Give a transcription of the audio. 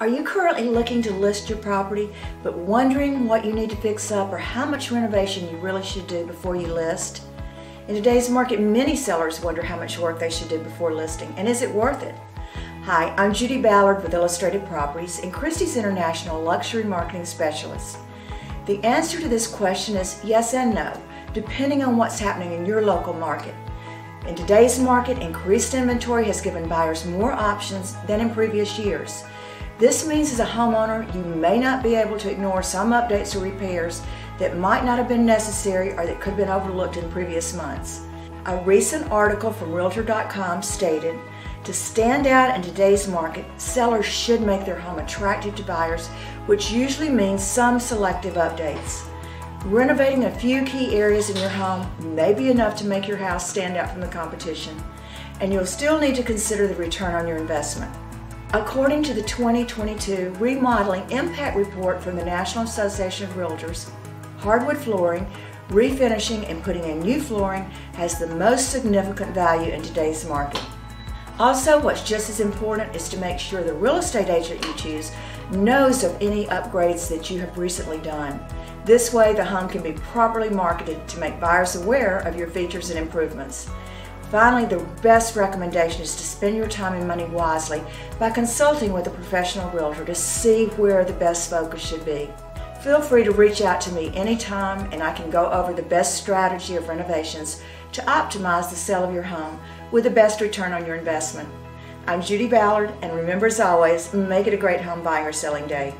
Are you currently looking to list your property but wondering what you need to fix up or how much renovation you really should do before you list? In today's market, many sellers wonder how much work they should do before listing and is it worth it? Hi, I'm Judy Ballard with Illustrated Properties and Christie's International Luxury Marketing Specialist. The answer to this question is yes and no, depending on what's happening in your local market. In today's market, increased inventory has given buyers more options than in previous years. This means as a homeowner, you may not be able to ignore some updates or repairs that might not have been necessary or that could have been overlooked in previous months. A recent article from Realtor.com stated, to stand out in today's market, sellers should make their home attractive to buyers, which usually means some selective updates. Renovating a few key areas in your home may be enough to make your house stand out from the competition, and you'll still need to consider the return on your investment. According to the 2022 Remodeling Impact Report from the National Association of Realtors, hardwood flooring, refinishing, and putting in new flooring has the most significant value in today's market. Also, what's just as important is to make sure the real estate agent you choose knows of any upgrades that you have recently done. This way, the home can be properly marketed to make buyers aware of your features and improvements. Finally, the best recommendation is to spend your time and money wisely by consulting with a professional realtor to see where the best focus should be. Feel free to reach out to me anytime and I can go over the best strategy of renovations to optimize the sale of your home with the best return on your investment. I'm Judy Ballard and remember as always, make it a great home buying or selling day.